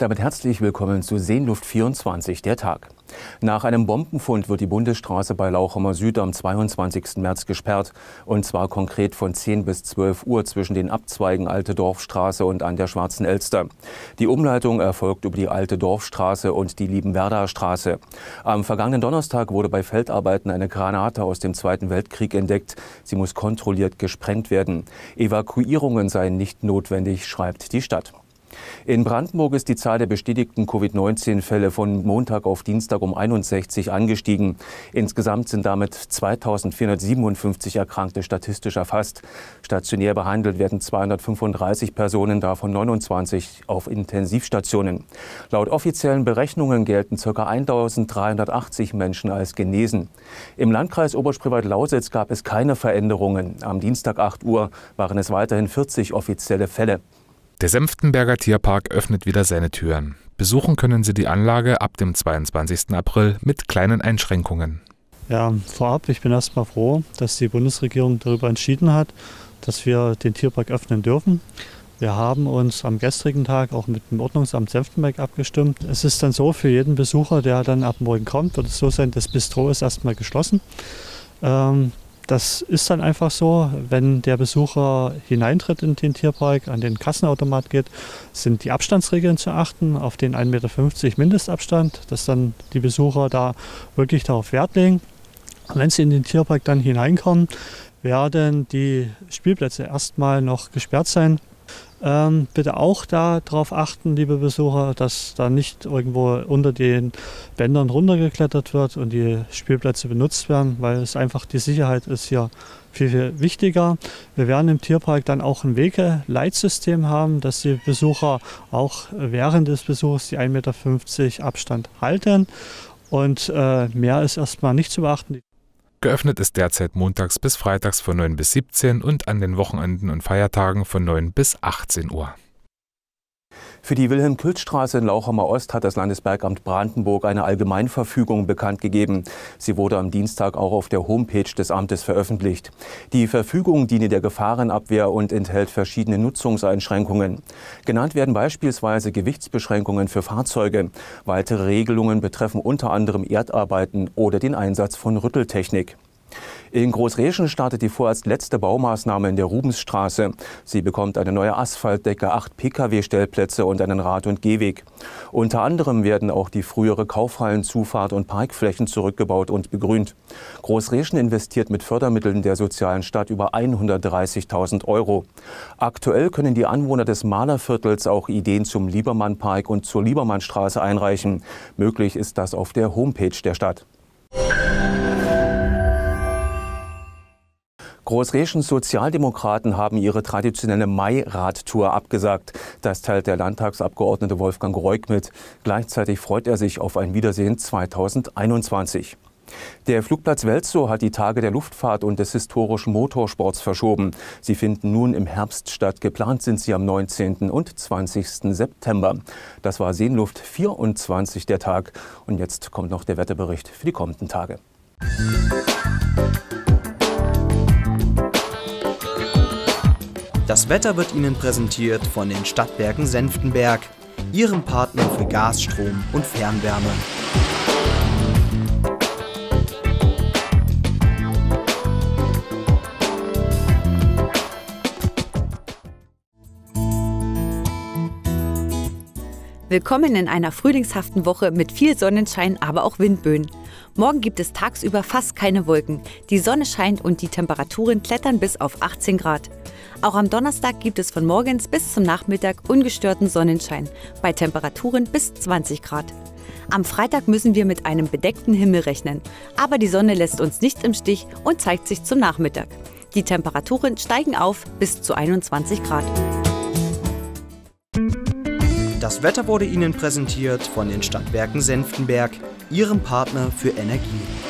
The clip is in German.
Damit herzlich willkommen zu Seenluft 24, der Tag. Nach einem Bombenfund wird die Bundesstraße bei Lauchhammer Süd am 22. März gesperrt. Und zwar konkret von 10 bis 12 Uhr zwischen den Abzweigen Alte Dorfstraße und an der Schwarzen Elster. Die Umleitung erfolgt über die Alte Dorfstraße und die Liebenwerder Straße. Am vergangenen Donnerstag wurde bei Feldarbeiten eine Granate aus dem Zweiten Weltkrieg entdeckt. Sie muss kontrolliert gesprengt werden. Evakuierungen seien nicht notwendig, schreibt die Stadt. In Brandenburg ist die Zahl der bestätigten Covid-19-Fälle von Montag auf Dienstag um 61 angestiegen. Insgesamt sind damit 2457 Erkrankte statistisch erfasst. Stationär behandelt werden 235 Personen, davon 29 auf Intensivstationen. Laut offiziellen Berechnungen gelten ca. 1380 Menschen als genesen. Im Landkreis Oberspreewald-Lausitz gab es keine Veränderungen. Am Dienstag 8 Uhr waren es weiterhin 40 offizielle Fälle. Der Senftenberger Tierpark öffnet wieder seine Türen. Besuchen können Sie die Anlage ab dem 22. April mit kleinen Einschränkungen. Ja, vorab, ich bin erstmal froh, dass die Bundesregierung darüber entschieden hat, dass wir den Tierpark öffnen dürfen. Wir haben uns am gestrigen Tag auch mit dem Ordnungsamt Senftenberg abgestimmt. Es ist dann so, für jeden Besucher, der dann ab morgen kommt, wird es so sein, das Bistro ist erstmal geschlossen. Ähm, das ist dann einfach so, wenn der Besucher hineintritt in den Tierpark, an den Kassenautomat geht, sind die Abstandsregeln zu achten, auf den 1,50 Meter Mindestabstand, dass dann die Besucher da wirklich darauf Wert legen. wenn sie in den Tierpark dann hineinkommen, werden die Spielplätze erstmal noch gesperrt sein ähm, bitte auch darauf achten, liebe Besucher, dass da nicht irgendwo unter den Bändern runtergeklettert wird und die Spielplätze benutzt werden, weil es einfach die Sicherheit ist hier viel, viel wichtiger. Wir werden im Tierpark dann auch ein Wegeleitsystem haben, dass die Besucher auch während des Besuchs die 1,50 Meter Abstand halten. Und äh, mehr ist erstmal nicht zu beachten. Geöffnet ist derzeit montags bis freitags von 9 bis 17 und an den Wochenenden und Feiertagen von 9 bis 18 Uhr. Für die Wilhelm-Külz-Straße in Lauchhammer Ost hat das Landesbergamt Brandenburg eine Allgemeinverfügung bekannt gegeben. Sie wurde am Dienstag auch auf der Homepage des Amtes veröffentlicht. Die Verfügung diene der Gefahrenabwehr und enthält verschiedene Nutzungseinschränkungen. Genannt werden beispielsweise Gewichtsbeschränkungen für Fahrzeuge. Weitere Regelungen betreffen unter anderem Erdarbeiten oder den Einsatz von Rütteltechnik. In Großreschen startet die vorerst letzte Baumaßnahme in der Rubensstraße. Sie bekommt eine neue Asphaltdecke, acht Pkw-Stellplätze und einen Rad- und Gehweg. Unter anderem werden auch die frühere Kaufhallenzufahrt und Parkflächen zurückgebaut und begrünt. Großreschen investiert mit Fördermitteln der sozialen Stadt über 130.000 Euro. Aktuell können die Anwohner des Malerviertels auch Ideen zum Liebermann-Park und zur Liebermannstraße einreichen. Möglich ist das auf der Homepage der Stadt. Großreschens Sozialdemokraten haben ihre traditionelle Mai-Radtour abgesagt. Das teilt der Landtagsabgeordnete Wolfgang Reuk mit. Gleichzeitig freut er sich auf ein Wiedersehen 2021. Der Flugplatz Welzow hat die Tage der Luftfahrt und des historischen Motorsports verschoben. Sie finden nun im Herbst statt. Geplant sind sie am 19. und 20. September. Das war Seenluft 24 der Tag. Und jetzt kommt noch der Wetterbericht für die kommenden Tage. Das Wetter wird Ihnen präsentiert von den Stadtwerken Senftenberg, Ihrem Partner für Gas, Strom und Fernwärme. Willkommen in einer frühlingshaften Woche mit viel Sonnenschein, aber auch Windböen. Morgen gibt es tagsüber fast keine Wolken. Die Sonne scheint und die Temperaturen klettern bis auf 18 Grad. Auch am Donnerstag gibt es von morgens bis zum Nachmittag ungestörten Sonnenschein bei Temperaturen bis 20 Grad. Am Freitag müssen wir mit einem bedeckten Himmel rechnen, aber die Sonne lässt uns nicht im Stich und zeigt sich zum Nachmittag. Die Temperaturen steigen auf bis zu 21 Grad. Das Wetter wurde Ihnen präsentiert von den Stadtwerken Senftenberg, Ihrem Partner für Energie.